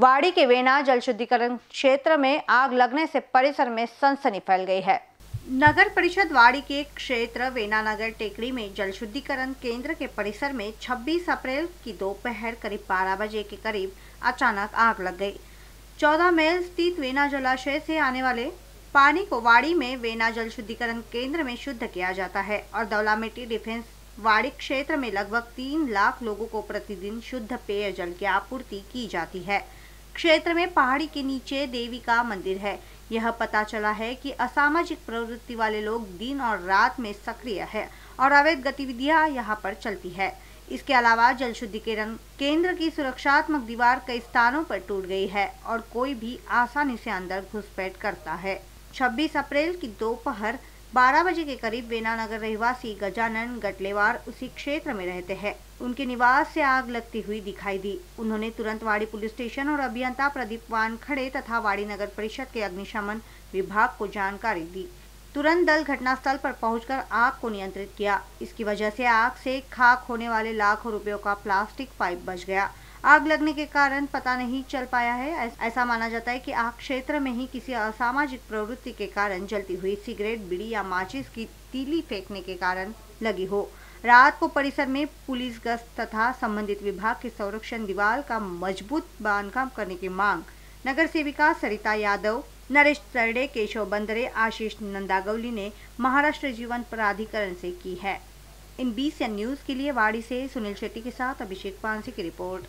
वाड़ी के वेना जल शुद्धिकरण क्षेत्र में आग लगने से परिसर में सनसनी फैल गई है। नगर परिषद वाड़ी के क्षेत्र वेना नगर टेकड़ी में जल शुद्धिकरण केंद्र के परिसर में 26 अप्रैल की दोपहर करीब 12 बजे के करीब अचानक आग लग गई। 14 मेल स्थित वेना जलाशय से आने वाले पानी को वाड़ी में वेना जल शुद्धिकरण केंद्र में शुद्ध किया जाता है और दौलामेटी डिफेंस वाड़ी क्षेत्र में लगभग तीन लाख लोगों को प्रतिदिन शुद्ध पेयजल की आपूर्ति की जाती है। क्षेत्र में पहाड़ी के नीचे देवी का मंदिर है। यह पता चला है कि असामाजिक प्रवृत्ति वाले लोग दिन और रात में सक्रिय है और अवैध गतिविधियाँ यहाँ पर चलती है। इसके अलावा जल शुद्धिकरण केंद्र की सुरक्षात्मक दीवार कई स्थानों पर टूट गई है और कोई भी आसानी से अंदर घुसपैठ करता है। 26 अप्रैल की दोपहर 12 बजे के करीब वेनानगर रहवासी गजानन गटलेवार उसी क्षेत्र में रहते हैं। उनके निवास से आग लगती हुई दिखाई दी। उन्होंने तुरंत वाड़ी पुलिस स्टेशन और अभियंता प्रदीप वान खड़े तथा वाड़ी नगर परिषद के अग्निशमन विभाग को जानकारी दी। तुरंत दल घटनास्थल पर पहुंचकर आग को नियंत्रित किया। इसकी वजह से आग से खाक होने वाले लाखों रुपयों का प्लास्टिक पाइप बच गया। आग लगने के कारण पता नहीं चल पाया है। ऐसा माना जाता है कि आग क्षेत्र में ही किसी असामाजिक प्रवृत्ति के कारण जलती हुई सिगरेट, बीड़ी या माचिस की तीली फेंकने के कारण लगी हो। रात को परिसर में पुलिस गश्त तथा संबंधित विभाग के संरक्षण दीवार का मज़बूत बांधकाम करने की मांग। नगर सेविका सरिता यादव, नरेश तरडे, केशव बंदरे, आशीष नंदागौली ने महाराष्ट्र जीवन प्राधिकरण से की है। इन बीस न्यूज़ के लिए वाड़ी से सुनील शेट्टी के साथ अभिषेक पांसे की रिपोर्ट।